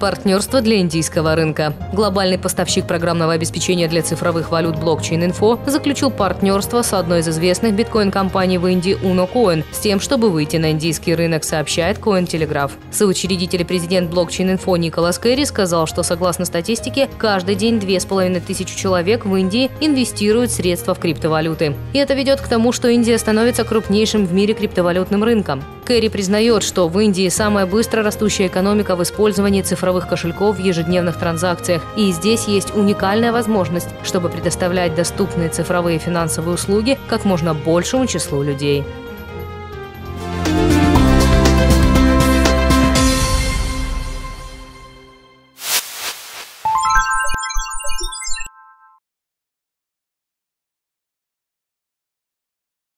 Партнерство для индийского рынка. Глобальный поставщик программного обеспечения для цифровых валют Blockchain Info заключил партнерство с одной из известных биткоин-компаний в Индии Uno Coin с тем, чтобы выйти на индийский рынок, сообщает Cointelegraph. Соучредитель и президент Blockchain Info Николас Керри сказал, что согласно статистике, каждый день две с половиной тысячи человек в Индии инвестируют средства в криптовалюты. И это ведет к тому, что Индия становится крупнейшим в мире криптовалютным рынком. Керри признает, что в Индии самая быстро растущая экономика в использовании цифровых кошельков в ежедневных транзакциях. И здесь есть уникальная возможность, чтобы предоставлять доступные цифровые финансовые услуги как можно большему числу людей.